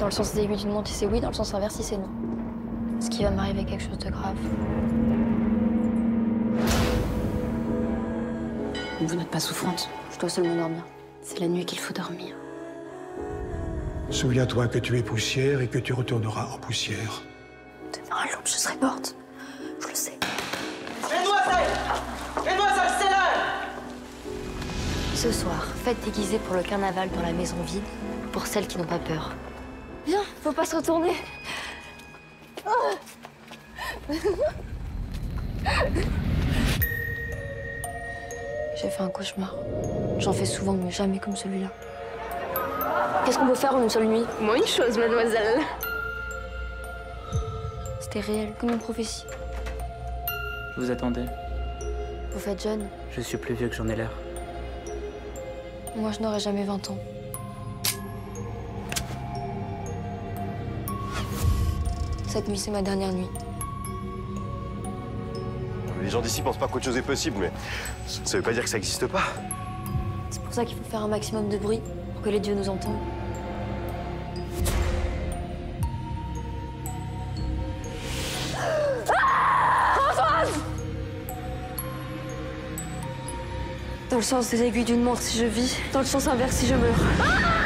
Dans le sens des aiguilles d'une montre, si c'est oui, dans le sens inverse, si c'est non. Est-ce qu'il va m'arriver quelque chose de grave Vous n'êtes pas souffrante. Je dois seulement dormir. C'est la nuit qu'il faut dormir. Souviens-toi que tu es poussière et que tu retourneras en poussière. Demain à l'aube, je serai morte. Je le sais. Mesdemoiselles Mesdemoiselles, c'est l'heure Ce soir, fête déguisée pour le carnaval dans la maison vide, pour celles qui n'ont pas peur. Faut pas se retourner. J'ai fait un cauchemar. J'en fais souvent, mais jamais comme celui-là. Qu'est-ce qu'on peut faire en une seule nuit? Moi, une chose, mademoiselle. C'était réel, comme une prophétie. Je vous attendais. Vous faites jeune. Je suis plus vieux que j'en ai l'air. Moi, je n'aurai jamais 20 ans. Cette nuit, c'est ma dernière nuit. Les gens d'ici pensent pas qu'autre chose est possible, mais ça veut pas dire que ça n'existe pas. C'est pour ça qu'il faut faire un maximum de bruit pour que les dieux nous entendent. Dans le sens des aiguilles d'une montre si je vis, dans le sens inverse si je meurs.